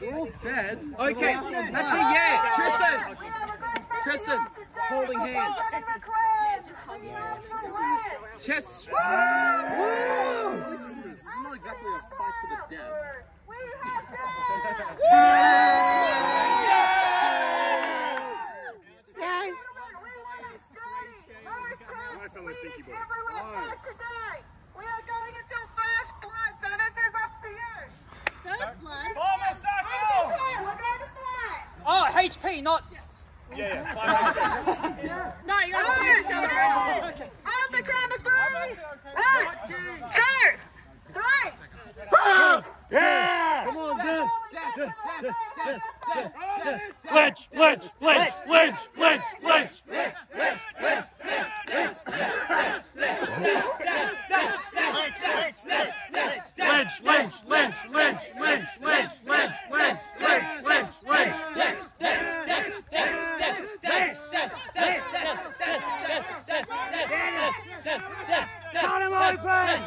They're all dead. Okay, actually, yeah, Tristan. Tristan, holding hands. Chest. Is not exactly a fight to the death. We have HP, not. Yes. Yeah, yeah. yeah. No, you're One, two, on the count of three. One, two, three. Yeah! Come on, Death. Lich, lich, lich, lich, lich, lich. Lich, lich, lich, lich, lich, lich, lich, lich, lich, Cut him open!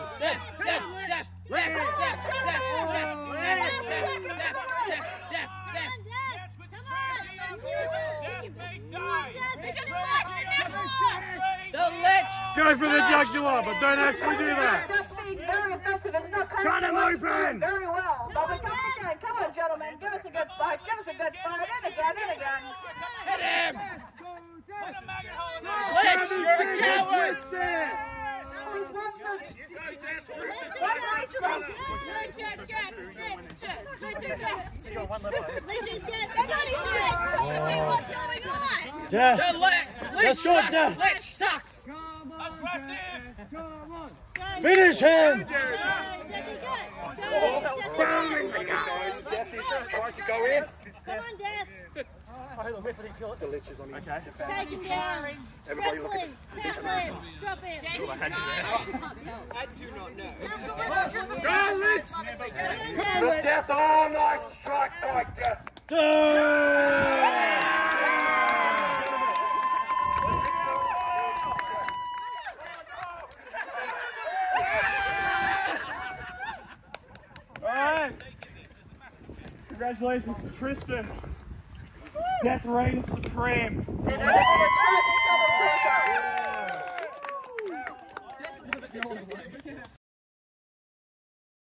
Go for the jugular, but don't actually do that. That's being very offensive. It's not coming Cut him to us open. Very well. But we come again. Come on, gentlemen. Give us a good fight. Give us a good fight. And again, and again. Hit him! Lich, you're a coward! Dad, Dad let, let let's go, Dad. Let sucks. Aggressive. Finish him. Down in the guy try to go in. Come on, Death. I hope a whipping if you like the liches on his okay. defence. Take him down. Everybody Press look at him. Drop him. I do not know. Go, Death! Oh, my strike fighter! Death! Congratulations to Tristan. Death reigns supreme.